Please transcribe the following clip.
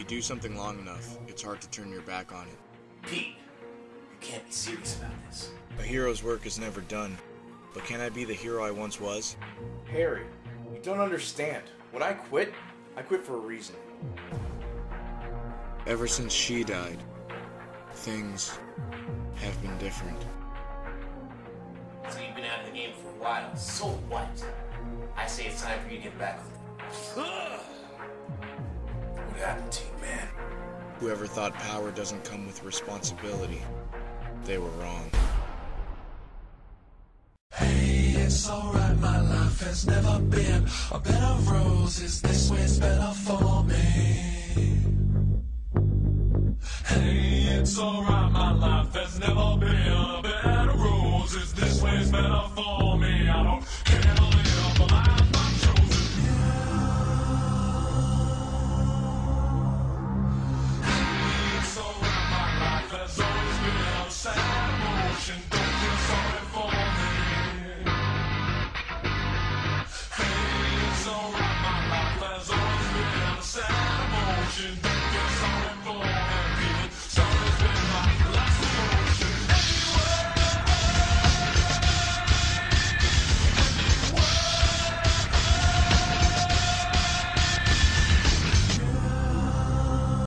You do something long enough, it's hard to turn your back on it. Pete, you can't be serious about this. A hero's work is never done, but can I be the hero I once was? Harry, you don't understand. When I quit, I quit for a reason. Ever since she died, things have been different. So you've been out of the game for a while. So what? I say it's time for you to get back Whoever thought power doesn't come with responsibility, they were wrong. Hey, it's alright, my life has never been a bed of roses. This way's better for me. Hey, it's alright, my life has never been a bed of roses. This way's better for me. Action.